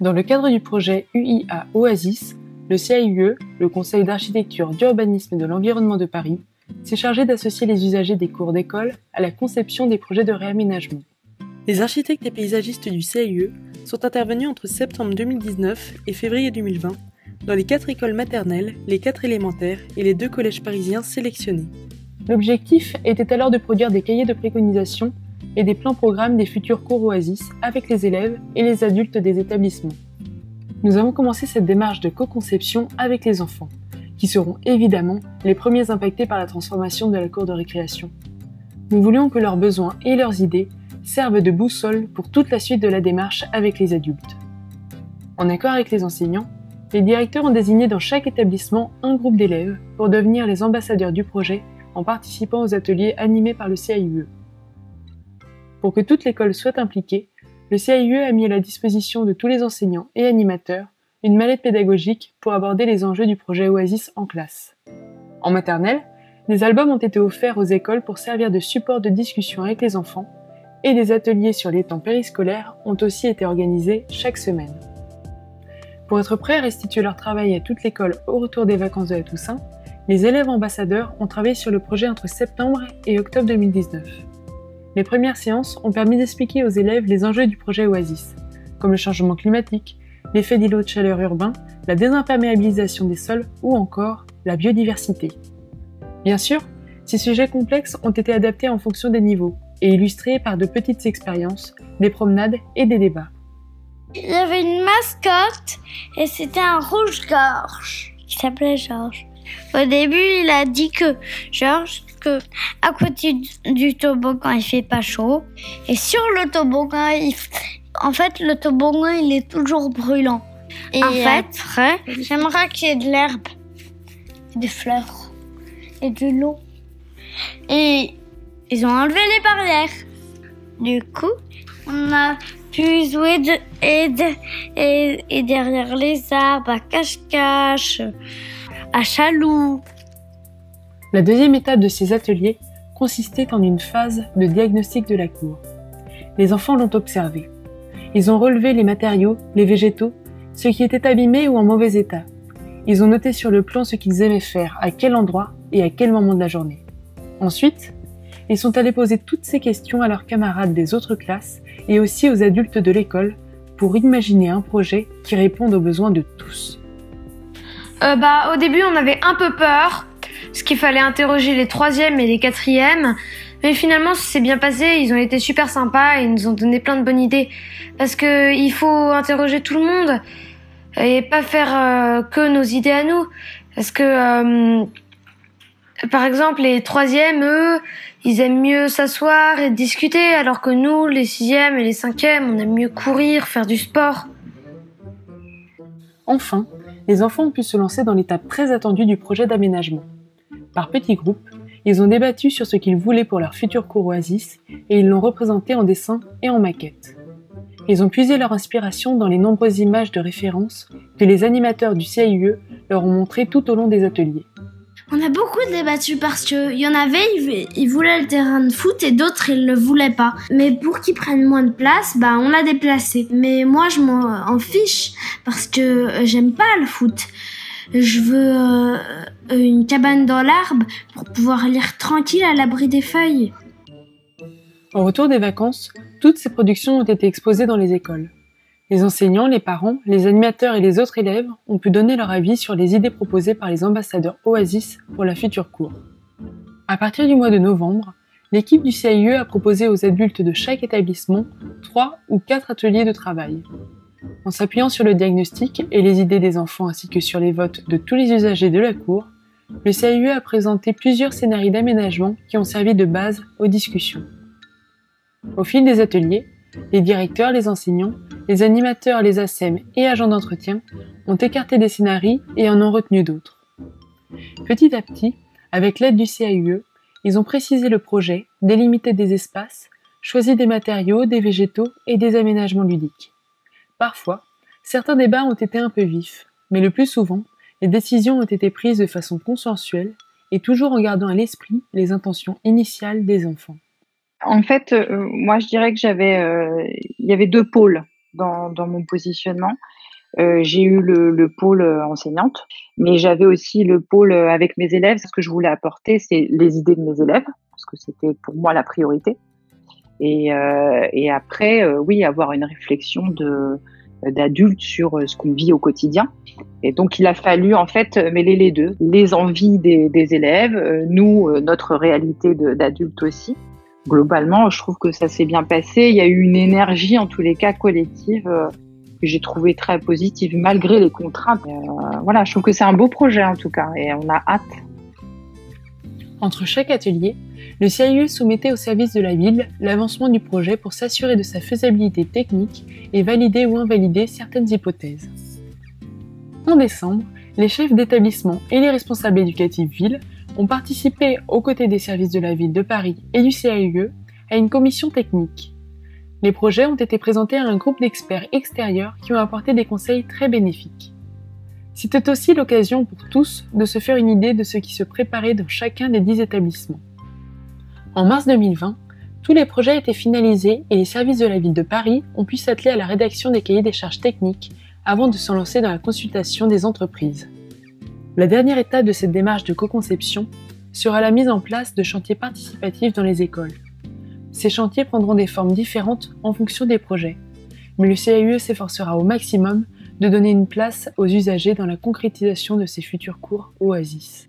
Dans le cadre du projet UIA Oasis, le CAUE, le Conseil d'architecture, d'urbanisme et de l'environnement de Paris, s'est chargé d'associer les usagers des cours d'école à la conception des projets de réaménagement. Les architectes et paysagistes du CAUE sont intervenus entre septembre 2019 et février 2020 dans les quatre écoles maternelles, les quatre élémentaires et les deux collèges parisiens sélectionnés. L'objectif était alors de produire des cahiers de préconisation et des plans-programmes des futurs cours Oasis avec les élèves et les adultes des établissements. Nous avons commencé cette démarche de co-conception avec les enfants, qui seront évidemment les premiers impactés par la transformation de la cour de récréation. Nous voulions que leurs besoins et leurs idées servent de boussole pour toute la suite de la démarche avec les adultes. En accord avec les enseignants, les directeurs ont désigné dans chaque établissement un groupe d'élèves pour devenir les ambassadeurs du projet en participant aux ateliers animés par le CAUE. Pour que toute l'école soit impliquée, le CAUE a mis à la disposition de tous les enseignants et animateurs une mallette pédagogique pour aborder les enjeux du projet Oasis en classe. En maternelle, des albums ont été offerts aux écoles pour servir de support de discussion avec les enfants et des ateliers sur les temps périscolaires ont aussi été organisés chaque semaine. Pour être prêts à restituer leur travail à toute l'école au retour des vacances de la Toussaint, les élèves ambassadeurs ont travaillé sur le projet entre septembre et octobre 2019. Les premières séances ont permis d'expliquer aux élèves les enjeux du projet Oasis, comme le changement climatique, l'effet d'îlot de chaleur urbain, la désimperméabilisation des sols ou encore la biodiversité. Bien sûr, ces sujets complexes ont été adaptés en fonction des niveaux et illustrés par de petites expériences, des promenades et des débats. Il y avait une mascotte et c'était un rouge-gorge qui s'appelait Georges. Au début, il a dit que Georges, que à côté du toboggan, il fait pas chaud. Et sur le toboggan, en fait, le toboggan, il est toujours brûlant. Et en fait, j'aimerais qu'il y ait de l'herbe, des fleurs et de l'eau. Et ils ont enlevé les barrières. Du coup, on a pu jouer de, et, et, derrière les arbres, à cache-cache, à chaloux. La deuxième étape de ces ateliers consistait en une phase de diagnostic de la cour. Les enfants l'ont observé. Ils ont relevé les matériaux, les végétaux, ce qui était abîmé ou en mauvais état. Ils ont noté sur le plan ce qu'ils aimaient faire, à quel endroit et à quel moment de la journée. Ensuite, ils sont allés poser toutes ces questions à leurs camarades des autres classes et aussi aux adultes de l'école pour imaginer un projet qui réponde aux besoins de tous. Euh, bah, au début, on avait un peu peur, parce qu'il fallait interroger les troisièmes et les quatrièmes. Mais finalement, ça s'est bien passé. Ils ont été super sympas et ils nous ont donné plein de bonnes idées. Parce que il faut interroger tout le monde et pas faire euh, que nos idées à nous. Parce que, euh, par exemple, les troisièmes, eux, ils aiment mieux s'asseoir et discuter, alors que nous, les sixièmes et les cinquièmes, on aime mieux courir, faire du sport. Enfin, les enfants ont pu se lancer dans l'étape très attendue du projet d'aménagement. Par petits groupes, ils ont débattu sur ce qu'ils voulaient pour leur futur cours Oasis et ils l'ont représenté en dessin et en maquette. Ils ont puisé leur inspiration dans les nombreuses images de référence que les animateurs du CIE leur ont montrées tout au long des ateliers. On a beaucoup débattu parce que il y en avait, ils, voulaient le terrain de foot et d'autres ils le voulaient pas. Mais pour qu'ils prennent moins de place, bah on l'a déplacé. Mais moi je m'en fiche parce que euh, j'aime pas le foot. Je veux euh, une cabane dans l'arbre pour pouvoir lire tranquille à l'abri des feuilles. Au retour des vacances, toutes ces productions ont été exposées dans les écoles. Les enseignants, les parents, les animateurs et les autres élèves ont pu donner leur avis sur les idées proposées par les ambassadeurs Oasis pour la future cour. À partir du mois de novembre, l'équipe du CIE a proposé aux adultes de chaque établissement trois ou quatre ateliers de travail. En s'appuyant sur le diagnostic et les idées des enfants ainsi que sur les votes de tous les usagers de la cour, le CIE a présenté plusieurs scénarios d'aménagement qui ont servi de base aux discussions. Au fil des ateliers, les directeurs, les enseignants, les animateurs, les ASEM et agents d'entretien ont écarté des scénarios et en ont retenu d'autres. Petit à petit, avec l'aide du CAUE, ils ont précisé le projet, délimité des espaces, choisi des matériaux, des végétaux et des aménagements ludiques. Parfois, certains débats ont été un peu vifs, mais le plus souvent, les décisions ont été prises de façon consensuelle et toujours en gardant à l'esprit les intentions initiales des enfants. En fait, euh, moi, je dirais que j'avais, euh, y avait deux pôles dans, mon positionnement. Euh, j'ai eu le, le, pôle enseignante, mais j'avais aussi le pôle avec mes élèves. Ce que je voulais apporter, c'est les idées de mes élèves, parce que c'était pour moi la priorité. Et, euh, après, euh, oui, avoir une réflexion de d'adultes sur ce qu'on vit au quotidien. Et donc, il a fallu en fait mêler les deux, les envies des, élèves, nous, notre réalité d'adultes aussi globalement, je trouve que ça s'est bien passé. Il y a eu une énergie, en tous les cas, collective euh, que j'ai trouvé très positive, malgré les contraintes. Euh, voilà, je trouve que c'est un beau projet, en tout cas, et on a hâte. Entre chaque atelier, le CIE soumettait au service de la ville l'avancement du projet pour s'assurer de sa faisabilité technique et valider ou invalider certaines hypothèses. En décembre, les chefs d'établissement et les responsables éducatifs ville ont participé aux côtés des services de la ville de Paris et du CAUE à une commission technique. Les projets ont été présentés à un groupe d'experts extérieurs qui ont apporté des conseils très bénéfiques. C'était aussi l'occasion pour tous de se faire une idée de ce qui se préparait dans chacun des dix établissements. En mars 2020, tous les projets étaient finalisés et les services de la ville de Paris ont pu s'atteler à la rédaction des cahiers des charges techniques avant de s'en lancer dans la consultation des entreprises. La dernière étape de cette démarche de co-conception sera la mise en place de chantiers participatifs dans les écoles. Ces chantiers prendront des formes différentes en fonction des projets, mais le CAUE s'efforcera au maximum de donner une place aux usagers dans la concrétisation de ces futurs cours Oasis.